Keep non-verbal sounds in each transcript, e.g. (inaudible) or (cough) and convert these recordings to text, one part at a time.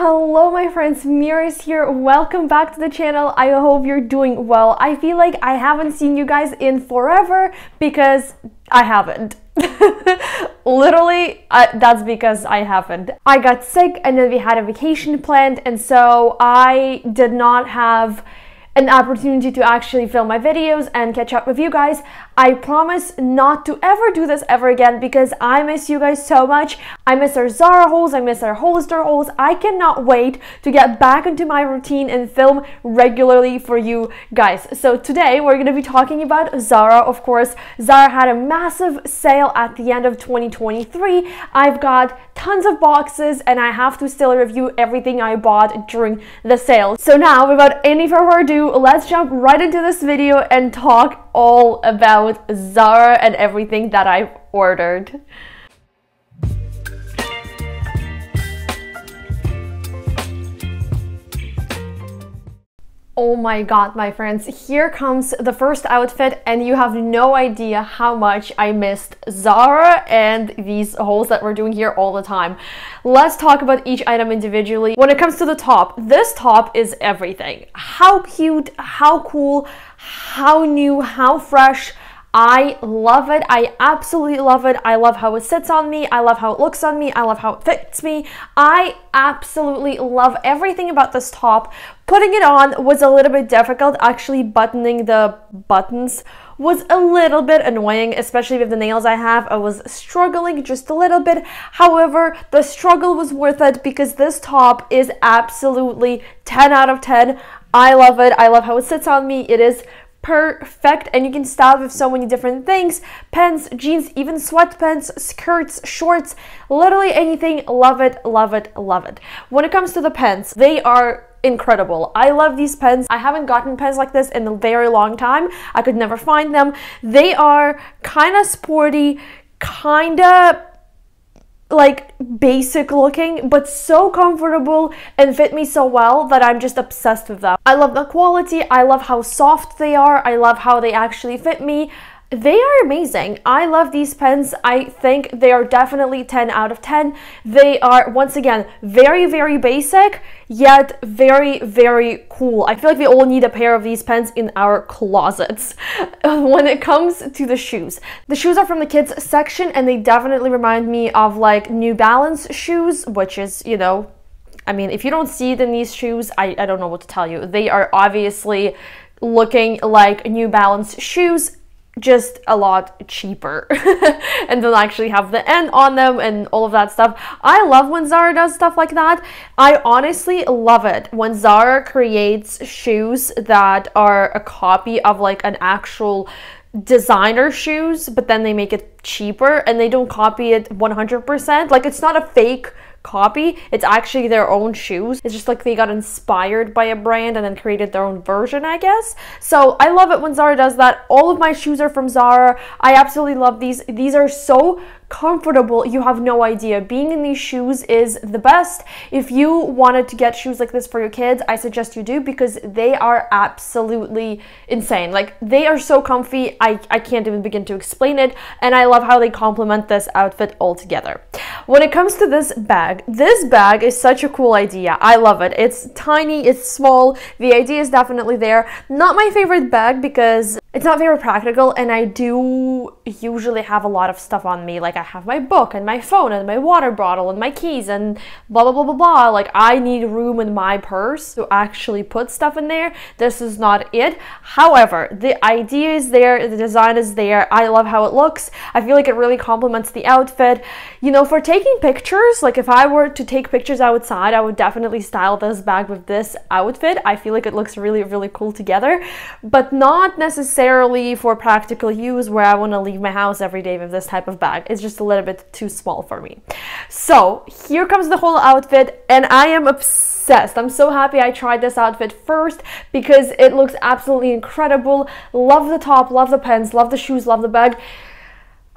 Hello my friends, Mira's here. Welcome back to the channel. I hope you're doing well. I feel like I haven't seen you guys in forever because I haven't. (laughs) Literally, uh, that's because I haven't. I got sick and then we had a vacation planned and so I did not have an opportunity to actually film my videos and catch up with you guys. I promise not to ever do this ever again because I miss you guys so much. I miss our Zara hauls, I miss our Hollister hauls. I cannot wait to get back into my routine and film regularly for you guys. So today we're going to be talking about Zara, of course. Zara had a massive sale at the end of 2023. I've got tons of boxes and I have to still review everything I bought during the sale. So now, without any further ado, let's jump right into this video and talk all about Zara and everything that I've ordered. Oh my god, my friends, here comes the first outfit and you have no idea how much I missed Zara and these hauls that we're doing here all the time. Let's talk about each item individually. When it comes to the top, this top is everything. How cute, how cool, how new, how fresh, I love it. I absolutely love it. I love how it sits on me. I love how it looks on me. I love how it fits me. I absolutely love everything about this top. Putting it on was a little bit difficult. Actually, buttoning the buttons was a little bit annoying, especially with the nails I have. I was struggling just a little bit. However, the struggle was worth it because this top is absolutely 10 out of 10. I love it. I love how it sits on me. It is perfect and you can style with so many different things pants jeans even sweatpants skirts shorts literally anything love it love it love it when it comes to the pants they are incredible. I love these pens. I haven't gotten pens like this in a very long time. I could never find them. They are kind of sporty, kind of like basic looking but so comfortable and fit me so well that I'm just obsessed with them. I love the quality, I love how soft they are, I love how they actually fit me. They are amazing. I love these pens. I think they are definitely 10 out of 10. They are, once again, very, very basic, yet very, very cool. I feel like we all need a pair of these pens in our closets. (laughs) when it comes to the shoes, the shoes are from the kids section and they definitely remind me of like New Balance shoes, which is, you know, I mean, if you don't see it in these shoes, I, I don't know what to tell you. They are obviously looking like New Balance shoes just a lot cheaper (laughs) and don't actually have the end on them and all of that stuff. I love when Zara does stuff like that. I honestly love it when Zara creates shoes that are a copy of like an actual designer shoes, but then they make it cheaper and they don't copy it 100%. Like it's not a fake copy. It's actually their own shoes. It's just like they got inspired by a brand and then created their own version, I guess. So I love it when Zara does that. All of my shoes are from Zara. I absolutely love these. These are so comfortable you have no idea. Being in these shoes is the best. If you wanted to get shoes like this for your kids i suggest you do because they are absolutely insane. Like they are so comfy i, I can't even begin to explain it and i love how they complement this outfit altogether. When it comes to this bag this bag is such a cool idea. I love it. It's tiny it's small. The idea is definitely there. Not my favorite bag because it's not very practical and I do usually have a lot of stuff on me. Like I have my book and my phone and my water bottle and my keys and blah blah blah blah blah. Like I need room in my purse to actually put stuff in there. This is not it. However, the idea is there, the design is there. I love how it looks. I feel like it really complements the outfit. You know, for taking pictures, like if I were to take pictures outside, I would definitely style this bag with this outfit. I feel like it looks really really cool together, but not necessarily necessarily for practical use where I want to leave my house every day with this type of bag. It's just a little bit too small for me. So here comes the whole outfit and I am obsessed. I'm so happy I tried this outfit first because it looks absolutely incredible. Love the top, love the pants, love the shoes, love the bag.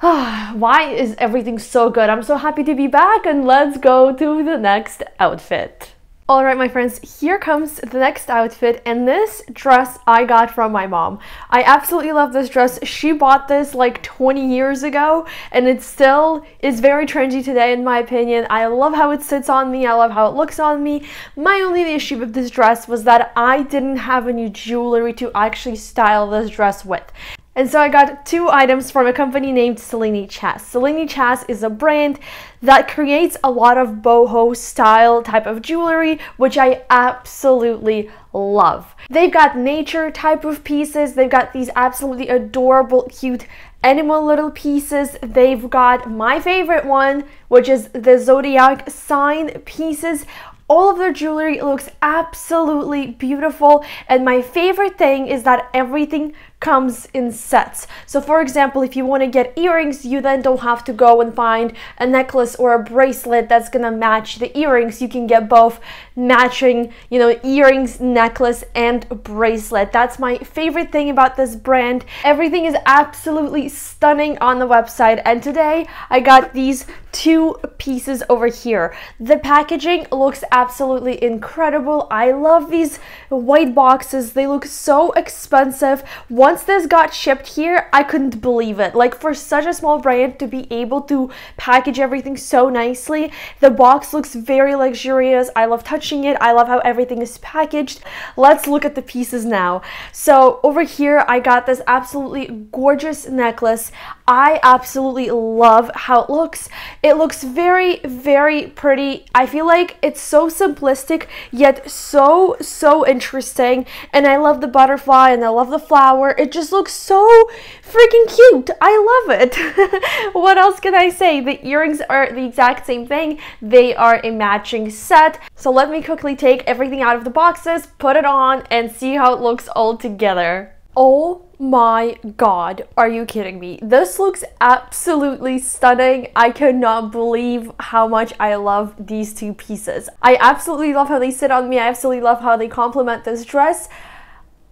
(sighs) Why is everything so good? I'm so happy to be back and let's go to the next outfit. All right, my friends, here comes the next outfit, and this dress I got from my mom. I absolutely love this dress. She bought this like 20 years ago, and it still is very trendy today, in my opinion. I love how it sits on me, I love how it looks on me. My only issue with this dress was that I didn't have any jewelry to actually style this dress with. And so I got two items from a company named Selenichast. Selene Chas is a brand that creates a lot of boho style type of jewelry, which I absolutely love. They've got nature type of pieces. They've got these absolutely adorable, cute animal little pieces. They've got my favorite one, which is the zodiac sign pieces. All of their jewelry looks absolutely beautiful and my favorite thing is that everything comes in sets. So for example, if you want to get earrings, you then don't have to go and find a necklace or a bracelet that's gonna match the earrings. You can get both matching, you know, earrings, necklace, and bracelet. That's my favorite thing about this brand. Everything is absolutely stunning on the website. And today I got these two pieces over here. The packaging looks absolutely incredible. I love these white boxes. They look so expensive. One once this got shipped here, I couldn't believe it. Like for such a small brand to be able to package everything so nicely, the box looks very luxurious. I love touching it. I love how everything is packaged. Let's look at the pieces now. So over here, I got this absolutely gorgeous necklace. I absolutely love how it looks. It looks very, very pretty. I feel like it's so simplistic, yet so, so interesting. And I love the butterfly and I love the flower. It just looks so freaking cute. I love it. (laughs) what else can I say? The earrings are the exact same thing. They are a matching set. So let me quickly take everything out of the boxes, put it on, and see how it looks all together. Oh my god, are you kidding me? This looks absolutely stunning. I cannot believe how much I love these two pieces. I absolutely love how they sit on me. I absolutely love how they complement this dress.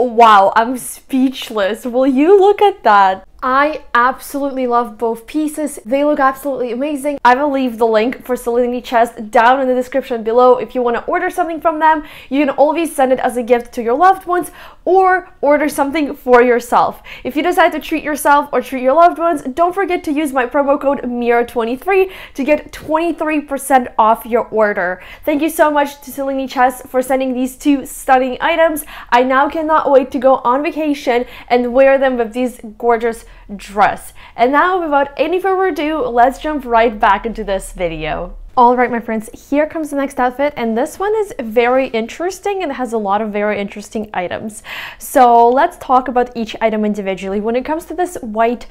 Wow, I'm speechless. Will you look at that? I absolutely love both pieces. They look absolutely amazing. I will leave the link for Selenichast down in the description below. If you want to order something from them, you can always send it as a gift to your loved ones or order something for yourself. If you decide to treat yourself or treat your loved ones, don't forget to use my promo code MIRA23 to get 23% off your order. Thank you so much to Selenichast for sending these two stunning items. I now cannot wait to go on vacation and wear them with these gorgeous dress. And now without any further ado, let's jump right back into this video. Alright my friends, here comes the next outfit and this one is very interesting and has a lot of very interesting items. So let's talk about each item individually. When it comes to this white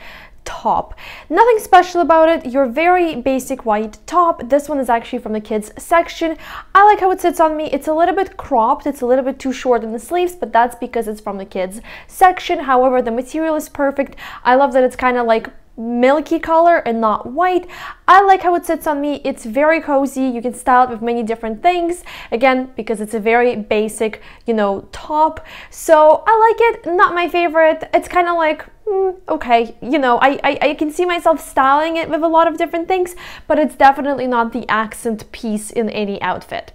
top. Nothing special about it, your very basic white top. This one is actually from the kids section. I like how it sits on me. It's a little bit cropped, it's a little bit too short in the sleeves, but that's because it's from the kids section. However, the material is perfect. I love that it's kind of like milky color and not white. I like how it sits on me. It's very cozy. You can style it with many different things. Again, because it's a very basic, you know, top. So I like it. Not my favorite. It's kind of like, mm, okay, you know, I, I, I can see myself styling it with a lot of different things, but it's definitely not the accent piece in any outfit.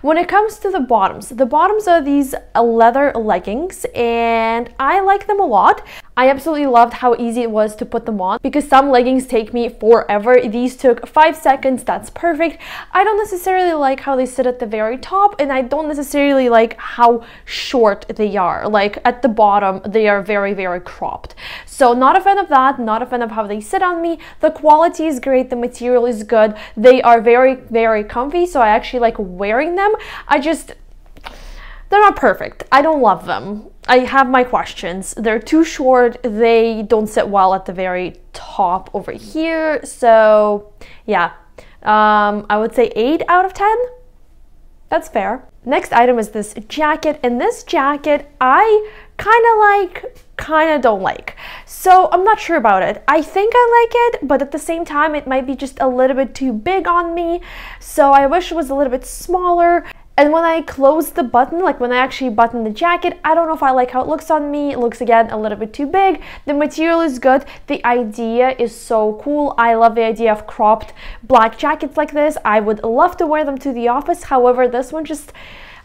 When it comes to the bottoms, the bottoms are these leather leggings and I like them a lot. I absolutely loved how easy it was to put them on because some leggings take me forever. These took five seconds, that's perfect. I don't necessarily like how they sit at the very top and I don't necessarily like how short they are. Like at the bottom, they are very, very cropped. So not a fan of that, not a fan of how they sit on me. The quality is great, the material is good. They are very, very comfy, so I actually like wearing them. I just, they're not perfect. I don't love them. I have my questions. They're too short. They don't sit well at the very top over here. So yeah, um, I would say 8 out of 10. That's fair. Next item is this jacket. And this jacket, I kind of like, kind of don't like. So I'm not sure about it. I think I like it, but at the same time, it might be just a little bit too big on me. So I wish it was a little bit smaller. And when I close the button, like when I actually button the jacket, I don't know if I like how it looks on me. It looks again a little bit too big. The material is good. The idea is so cool. I love the idea of cropped black jackets like this. I would love to wear them to the office. However, this one just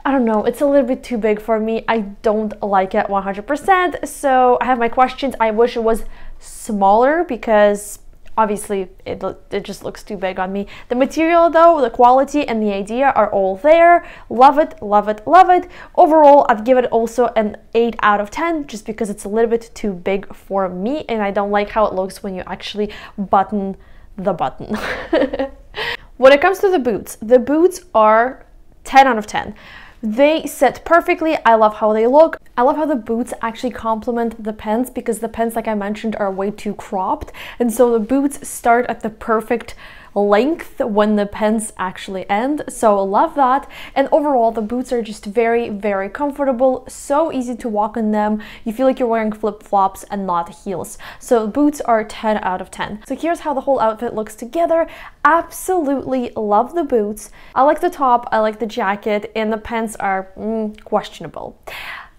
I don't know, it's a little bit too big for me. I don't like it 100%. So I have my questions. I wish it was smaller because obviously it, it just looks too big on me. The material though, the quality and the idea are all there. Love it, love it, love it. Overall, I'd give it also an 8 out of 10 just because it's a little bit too big for me and I don't like how it looks when you actually button the button. (laughs) when it comes to the boots, the boots are 10 out of 10. They sit perfectly. I love how they look. I love how the boots actually complement the pants because the pants, like I mentioned, are way too cropped. And so the boots start at the perfect length when the pants actually end. So love that. And overall, the boots are just very, very comfortable. So easy to walk in them. You feel like you're wearing flip-flops and not heels. So boots are 10 out of 10. So here's how the whole outfit looks together. Absolutely love the boots. I like the top, I like the jacket, and the pants are mm, questionable.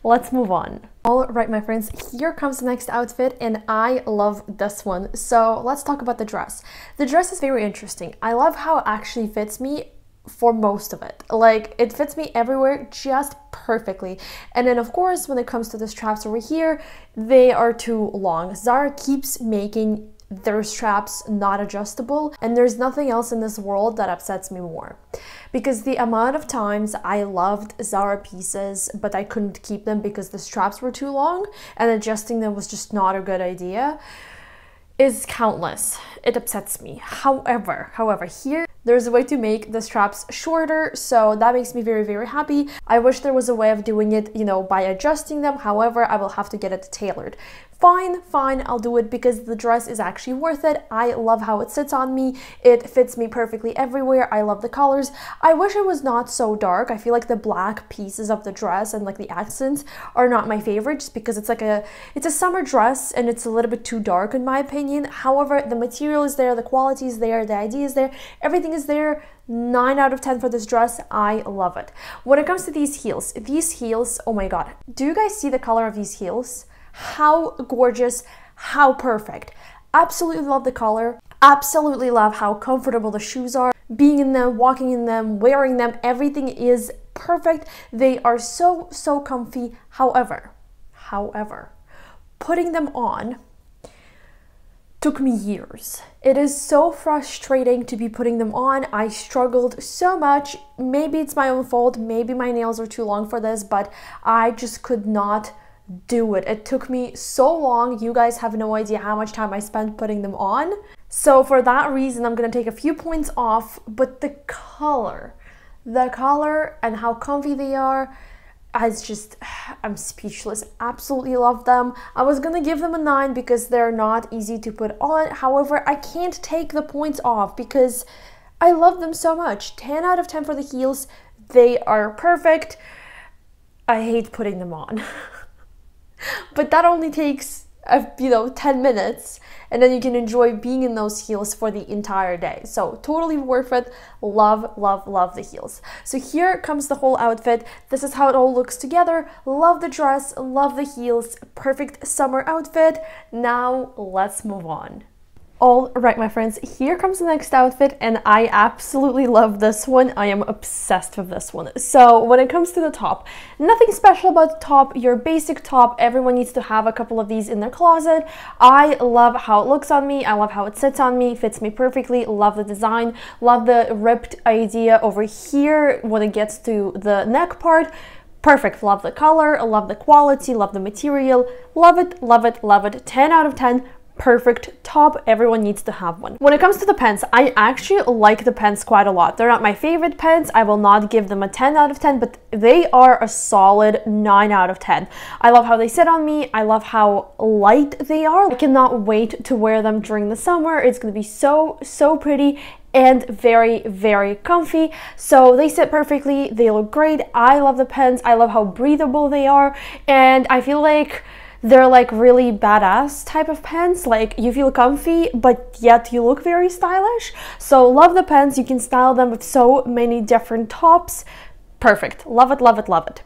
Let's move on. All right, my friends, here comes the next outfit and I love this one. So let's talk about the dress. The dress is very interesting. I love how it actually fits me for most of it. Like it fits me everywhere just perfectly. And then of course, when it comes to the straps over here, they are too long. Zara keeps making their straps not adjustable and there's nothing else in this world that upsets me more because the amount of times I loved Zara pieces but I couldn't keep them because the straps were too long and adjusting them was just not a good idea is countless. It upsets me. However, however, here there's a way to make the straps shorter, so that makes me very, very happy. I wish there was a way of doing it, you know, by adjusting them. However, I will have to get it tailored. Fine, fine, I'll do it because the dress is actually worth it. I love how it sits on me. It fits me perfectly everywhere. I love the colors. I wish it was not so dark. I feel like the black pieces of the dress and like the accents are not my favorite just because it's like a it's a summer dress and it's a little bit too dark in my opinion. However, the material is there, the quality is there, the idea is there, everything is there. 9 out of 10 for this dress. I love it. When it comes to these heels, these heels, oh my god. Do you guys see the color of these heels? How gorgeous, how perfect. Absolutely love the color. Absolutely love how comfortable the shoes are. Being in them, walking in them, wearing them, everything is perfect. They are so, so comfy. However, however, putting them on took me years. It is so frustrating to be putting them on. I struggled so much. Maybe it's my own fault. Maybe my nails are too long for this, but I just could not do it. It took me so long. You guys have no idea how much time I spent putting them on. So for that reason, I'm gonna take a few points off, but the color, the color and how comfy they are, it's just, (sighs) I'm speechless. Absolutely love them. I was gonna give them a 9 because they're not easy to put on. However, I can't take the points off because I love them so much. 10 out of 10 for the heels. They are perfect. I hate putting them on. (laughs) but that only takes uh, you know 10 minutes and then you can enjoy being in those heels for the entire day. So totally worth it. Love love love the heels. So here comes the whole outfit. This is how it all looks together. Love the dress love the heels. Perfect summer outfit. Now let's move on all right, my friends, here comes the next outfit, and I absolutely love this one. I am obsessed with this one. So when it comes to the top, nothing special about the top, your basic top. Everyone needs to have a couple of these in their closet. I love how it looks on me. I love how it sits on me, fits me perfectly. Love the design, love the ripped idea over here when it gets to the neck part perfect love the color love the quality love the material love it love it love it 10 out of 10 perfect top. Everyone needs to have one. When it comes to the pens, I actually like the pens quite a lot. They're not my favorite pens. I will not give them a 10 out of 10, but they are a solid 9 out of 10. I love how they sit on me. I love how light they are. I cannot wait to wear them during the summer. It's going to be so, so pretty and very, very comfy. So they sit perfectly. They look great. I love the pens. I love how breathable they are. And I feel like they're like really badass type of pants. Like you feel comfy, but yet you look very stylish. So love the pants. You can style them with so many different tops. perfect. Love it, love it, love it.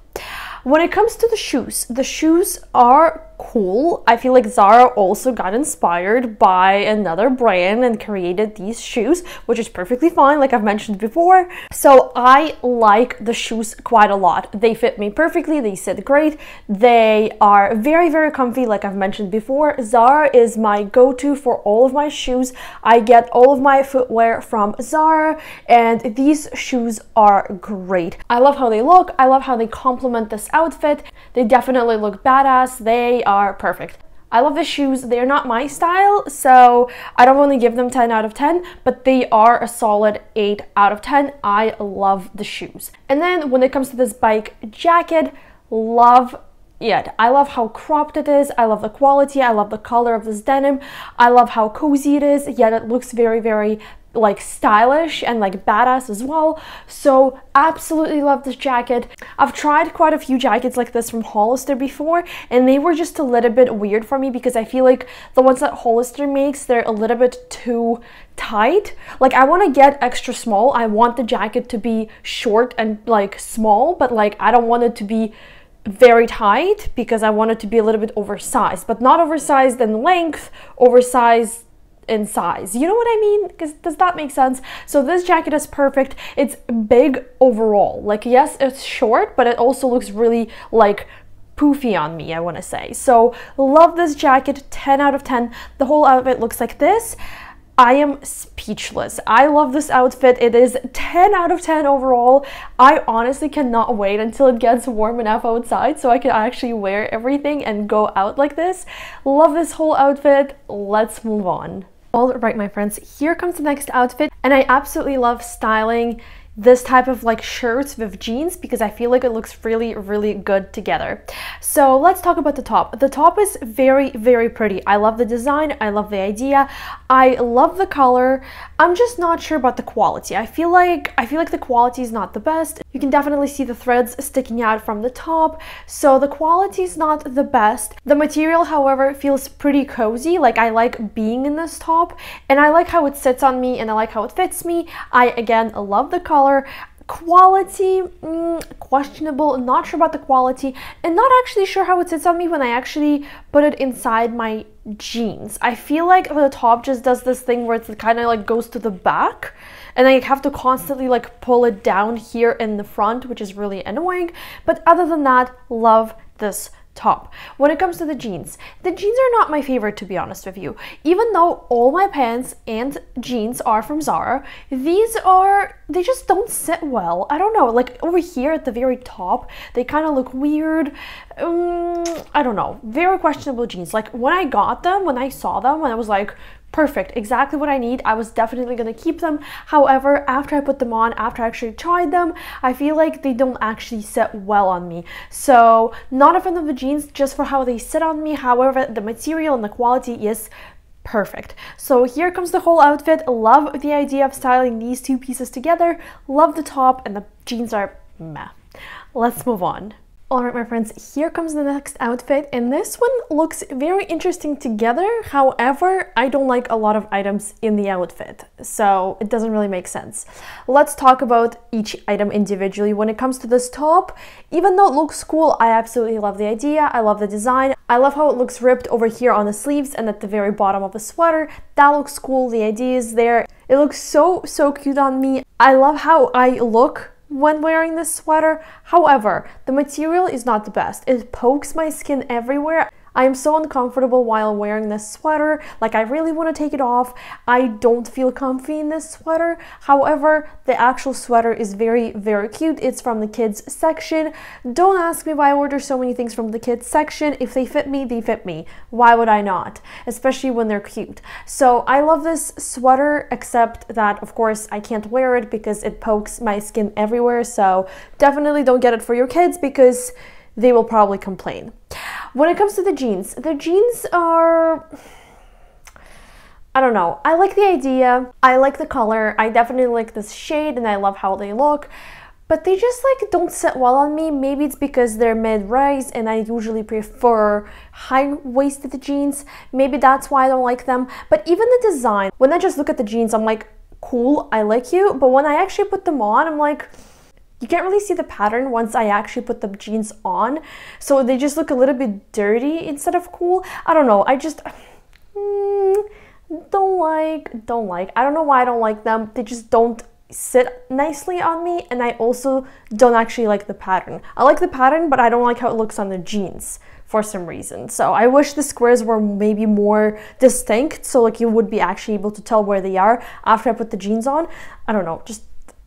When it comes to the shoes, the shoes are cool. I feel like Zara also got inspired by another brand and created these shoes, which is perfectly fine, like I've mentioned before. So I like the shoes quite a lot. They fit me perfectly, they sit great, they are very, very comfy, like I've mentioned before. Zara is my go-to for all of my shoes. I get all of my footwear from Zara, and these shoes are great. I love how they look, I love how they complement this outfit. They definitely look badass. They are perfect. I love the shoes. They're not my style, so I don't want to give them 10 out of 10, but they are a solid 8 out of 10. I love the shoes. And then when it comes to this bike jacket, love it. I love how cropped it is. I love the quality. I love the color of this denim. I love how cozy it is, yet it looks very, very like stylish and like badass as well. So absolutely love this jacket. I've tried quite a few jackets like this from Hollister before and they were just a little bit weird for me because I feel like the ones that Hollister makes, they're a little bit too tight. Like I want to get extra small. I want the jacket to be short and like small, but like I don't want it to be very tight because I want it to be a little bit oversized, but not oversized in length, oversized in size. You know what I mean? Because does that make sense? So this jacket is perfect. It's big overall. Like yes, it's short, but it also looks really like poofy on me, I want to say. So love this jacket, 10 out of 10. The whole outfit looks like this. I am speechless. I love this outfit. It is 10 out of 10 overall. I honestly cannot wait until it gets warm enough outside so I can actually wear everything and go out like this. Love this whole outfit. Let's move on. All right, my friends, here comes the next outfit. And I absolutely love styling this type of like shirts with jeans because I feel like it looks really, really good together. So let's talk about the top. The top is very, very pretty. I love the design. I love the idea. I love the color. I'm just not sure about the quality. I feel like I feel like the quality is not the best. You can definitely see the threads sticking out from the top. So the quality is not the best. The material, however, feels pretty cozy. Like I like being in this top and I like how it sits on me and I like how it fits me. I again love the color color. Quality, mm, questionable, not sure about the quality, and not actually sure how it sits on me when I actually put it inside my jeans. I feel like the top just does this thing where it kind of like goes to the back and I have to constantly like pull it down here in the front, which is really annoying. But other than that, love this top. When it comes to the jeans, the jeans are not my favorite to be honest with you. Even though all my pants and jeans are from Zara, these are, they just don't sit well. I don't know, like over here at the very top, they kind of look weird. Um, I don't know, very questionable jeans. Like when I got them, when I saw them, and I was like, perfect. Exactly what i need. I was definitely going to keep them. However after i put them on after i actually tried them i feel like they don't actually sit well on me. So not a fan of the jeans just for how they sit on me. However the material and the quality is perfect. So here comes the whole outfit. Love the idea of styling these two pieces together. Love the top and the jeans are meh. Let's move on Alright my friends, here comes the next outfit and this one looks very interesting together. However, I don't like a lot of items in the outfit, so it doesn't really make sense. Let's talk about each item individually. When it comes to this top, even though it looks cool, I absolutely love the idea. I love the design. I love how it looks ripped over here on the sleeves and at the very bottom of the sweater. That looks cool. The idea is there. It looks so, so cute on me. I love how I look when wearing this sweater. However, the material is not the best. It pokes my skin everywhere. I am so uncomfortable while wearing this sweater, like I really want to take it off. I don't feel comfy in this sweater. However, the actual sweater is very, very cute. It's from the kids section. Don't ask me why I order so many things from the kids section. If they fit me, they fit me. Why would I not? Especially when they're cute. So I love this sweater, except that of course I can't wear it because it pokes my skin everywhere. So definitely don't get it for your kids because they will probably complain. When it comes to the jeans, the jeans are. I don't know. I like the idea. I like the color. I definitely like this shade and I love how they look. But they just like don't sit well on me. Maybe it's because they're mid-rise and I usually prefer high-waisted jeans. Maybe that's why I don't like them. But even the design, when I just look at the jeans, I'm like, cool, I like you. But when I actually put them on, I'm like, you can't really see the pattern once I actually put the jeans on. So they just look a little bit dirty instead of cool. I don't know. I just mm, don't like, don't like. I don't know why I don't like them. They just don't sit nicely on me and I also don't actually like the pattern. I like the pattern, but I don't like how it looks on the jeans for some reason. So I wish the squares were maybe more distinct so like you would be actually able to tell where they are after I put the jeans on. I don't know, just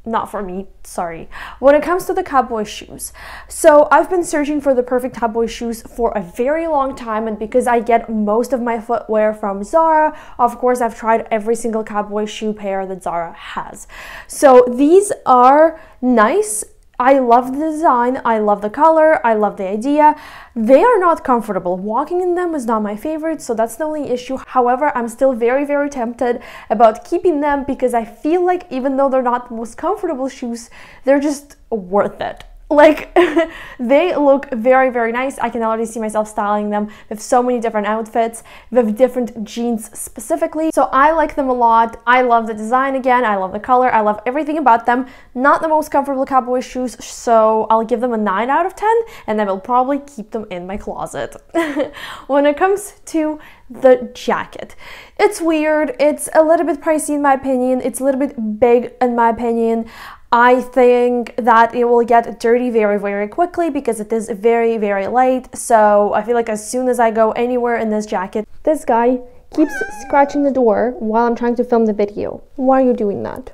not for me, sorry. When it comes to the cowboy shoes, so I've been searching for the perfect cowboy shoes for a very long time, and because I get most of my footwear from Zara, of course, I've tried every single cowboy shoe pair that Zara has. So these are nice I love the design, I love the color, I love the idea. They are not comfortable. Walking in them is not my favorite, so that's the only issue. However, I'm still very, very tempted about keeping them because I feel like even though they're not the most comfortable shoes, they're just worth it. Like, (laughs) they look very, very nice. I can already see myself styling them with so many different outfits, with different jeans specifically. So I like them a lot. I love the design again. I love the color. I love everything about them. Not the most comfortable cowboy shoes, so I'll give them a 9 out of 10, and I will probably keep them in my closet. (laughs) when it comes to the jacket. It's weird, it's a little bit pricey in my opinion, it's a little bit big in my opinion. I think that it will get dirty very, very quickly because it is very, very light. So I feel like as soon as I go anywhere in this jacket, this guy keeps scratching the door while I'm trying to film the video. Why are you doing that?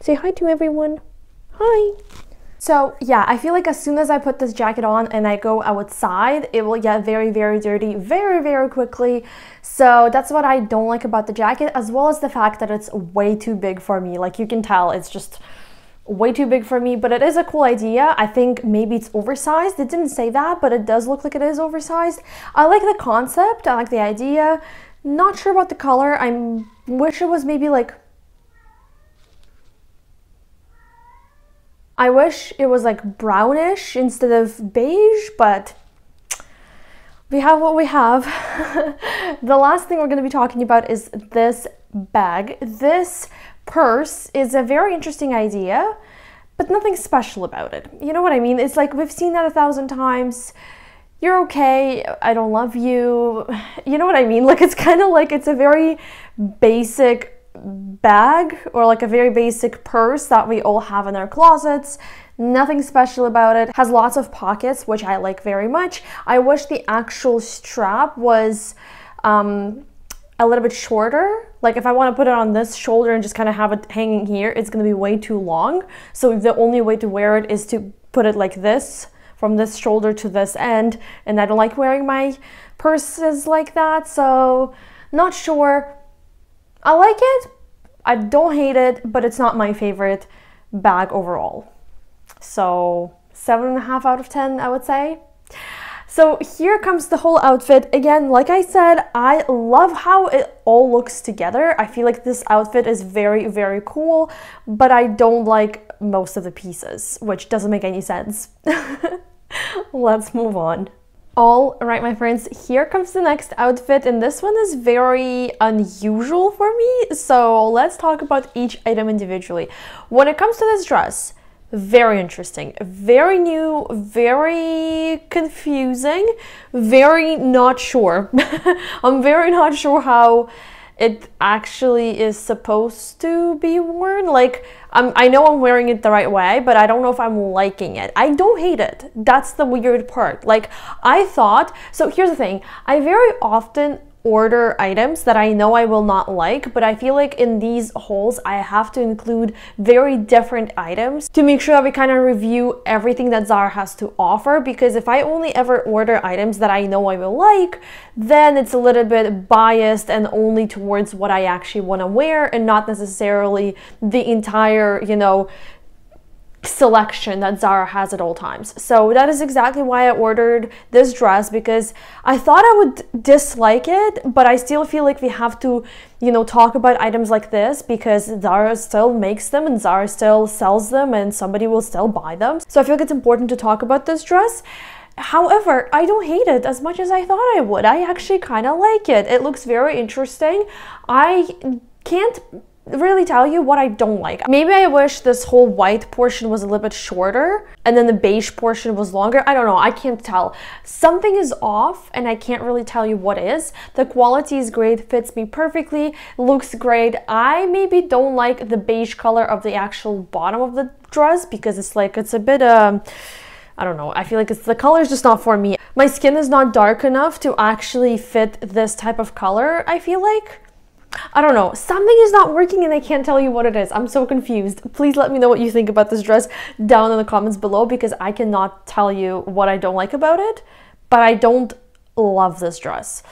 Say hi to everyone. Hi. So yeah, I feel like as soon as I put this jacket on and I go outside, it will get very, very dirty very, very quickly. So that's what I don't like about the jacket, as well as the fact that it's way too big for me. Like you can tell, it's just way too big for me, but it is a cool idea. I think maybe it's oversized. It didn't say that, but it does look like it is oversized. I like the concept. I like the idea. Not sure about the color. I wish it was maybe like I wish it was like brownish instead of beige, but we have what we have. (laughs) the last thing we're going to be talking about is this bag. This purse is a very interesting idea, but nothing special about it. You know what I mean? It's like we've seen that a thousand times. You're okay, I don't love you. (laughs) You know what I mean? Like it's kind of like it's a very basic bag or like a very basic purse that we all have in our closets. Nothing special about it. Has lots of pockets, which I like very much. I wish the actual strap was um, a little bit shorter. Like if I want to put it on this shoulder and just kind of have it hanging here, it's going to be way too long. So the only way to wear it is to put it like this from this shoulder to this end. And I don't like wearing my purses like that. So not sure. I like it. I don't hate it, but it's not my favorite bag overall. So seven and a half out of 10, I would say. So here comes the whole outfit. Again, like I said, I love how it all looks together. I feel like this outfit is very, very cool, but I don't like most of the pieces, which doesn't make any sense. (laughs) Let's move on. All right, my friends, here comes the next outfit, and this one is very unusual for me. So let's talk about each item individually. When it comes to this dress, very interesting, very new, very confusing, very not sure. (laughs) I'm very not sure how it actually is supposed to be worn. Like, I'm, I know I'm wearing it the right way, but I don't know if I'm liking it. I don't hate it. That's the weird part. Like, I thought, so here's the thing I very often order items that I know I will not like, but I feel like in these hauls, I have to include very different items to make sure that we kind of review everything that Zara has to offer. Because if I only ever order items that I know I will like, then it's a little bit biased and only towards what I actually want to wear and not necessarily the entire, you know, selection that Zara has at all times. So that is exactly why I ordered this dress because I thought I would dislike it, but I still feel like we have to, you know, talk about items like this because Zara still makes them and Zara still sells them and somebody will still buy them. So I feel like it's important to talk about this dress. However, I don't hate it as much as I thought I would. I actually kind of like it. It looks very interesting. I can't really tell you what I don't like. Maybe I wish this whole white portion was a little bit shorter and then the beige portion was longer. I don't know. I can't tell. Something is off and I can't really tell you what is. The quality is great, fits me perfectly, looks great. I maybe don't like the beige color of the actual bottom of the dress because it's like, it's a bit, um, I don't know. I feel like it's the color is just not for me. My skin is not dark enough to actually fit this type of color, I feel like. I don't know, something is not working and I can't tell you what it is. I'm so confused. Please let me know what you think about this dress down in the comments below because I cannot tell you what I don't like about it, but I don't love this dress.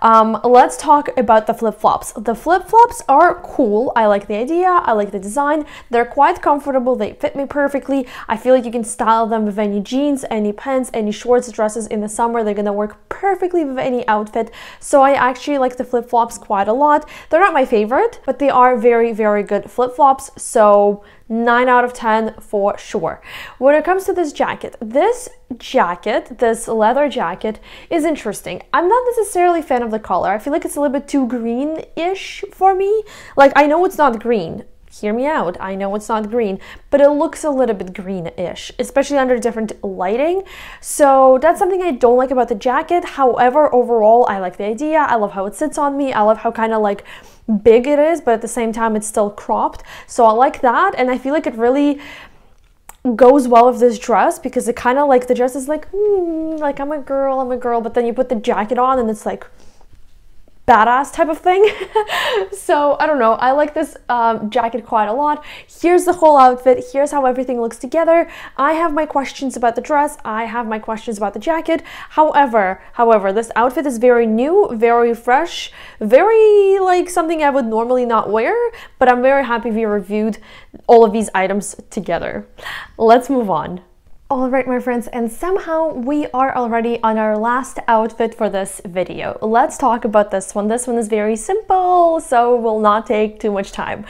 Um, let's talk about the flip-flops. The flip-flops are cool. I like the idea. I like the design. They're quite comfortable. They fit me perfectly. I feel like you can style them with any jeans, any pants, any shorts, dresses in the summer. They're gonna work perfectly with any outfit. So I actually like the flip-flops quite a lot. They're not my favorite, but they are very, very good flip-flops. So 9 out of 10 for sure. When it comes to this jacket, this jacket, this leather jacket is interesting. I'm not necessarily a fan of the color. I feel like it's a little bit too green-ish for me. Like I know it's not green. Hear me out. I know it's not green, but it looks a little bit greenish, especially under different lighting. So that's something I don't like about the jacket. However, overall, I like the idea. I love how it sits on me. I love how kind of like big it is, but at the same time it's still cropped. So I like that and I feel like it really goes well with this dress because it kind of like the dress is like mm, like I'm a girl, I'm a girl, but then you put the jacket on and it's like badass type of thing. (laughs) so I don't know. I like this um, jacket quite a lot. Here's the whole outfit. Here's how everything looks together. I have my questions about the dress. I have my questions about the jacket. However, however, this outfit is very new, very fresh, very like something I would normally not wear, but I'm very happy we reviewed all of these items together. Let's move on. Alright my friends, and somehow we are already on our last outfit for this video. Let's talk about this one. This one is very simple, so will not take too much time.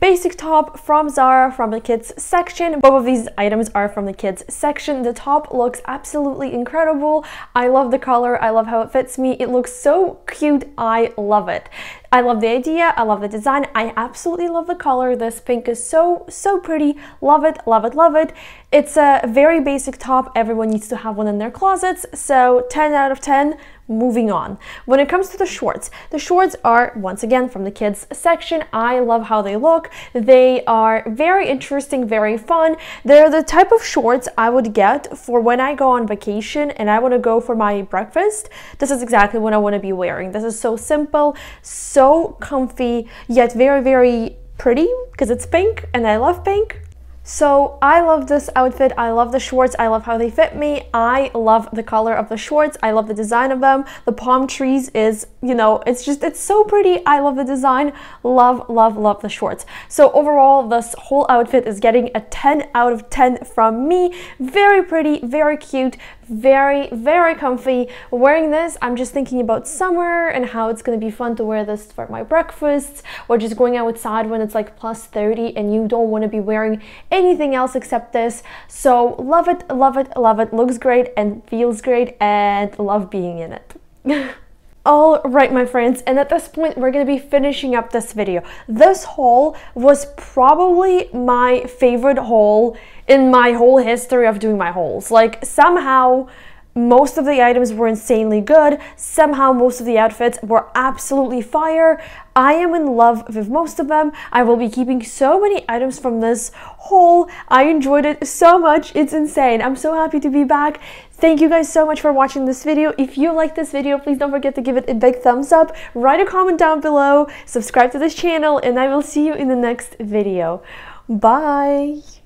Basic top from Zara from the kids section. Both of these items are from the kids section. The top looks absolutely incredible. I love the color. I love how it fits me. It looks so cute. I love it. I love the idea, I love the design, I absolutely love the color. This pink is so, so pretty. Love it, love it, love it. It's a very basic top. Everyone needs to have one in their closets. So 10 out of 10 moving on. When it comes to the shorts, the shorts are once again from the kids section. I love how they look. They are very interesting, very fun. They're the type of shorts I would get for when I go on vacation and I want to go for my breakfast. This is exactly what I want to be wearing. This is so simple, so comfy, yet very, very pretty because it's pink and I love pink. So I love this outfit. I love the shorts. I love how they fit me. I love the color of the shorts. I love the design of them. The palm trees is, you know, it's just, it's so pretty. I love the design. Love, love, love the shorts. So overall, this whole outfit is getting a 10 out of 10 from me. Very pretty, very cute, very, very comfy. Wearing this, I'm just thinking about summer and how it's gonna be fun to wear this for my breakfasts or just going outside when it's like plus 30 and you don't wanna be wearing anything else except this. So love it, love it, love it. Looks great and feels great and love being in it. (laughs) All right, my friends, and at this point, we're gonna be finishing up this video. This haul was probably my favorite haul in my whole history of doing my hauls. Like, somehow, most of the items were insanely good. Somehow, most of the outfits were absolutely fire. I am in love with most of them. I will be keeping so many items from this haul. I enjoyed it so much. It's insane. I'm so happy to be back. Thank you guys so much for watching this video. If you like this video, please don't forget to give it a big thumbs up. Write a comment down below. Subscribe to this channel and I will see you in the next video. Bye!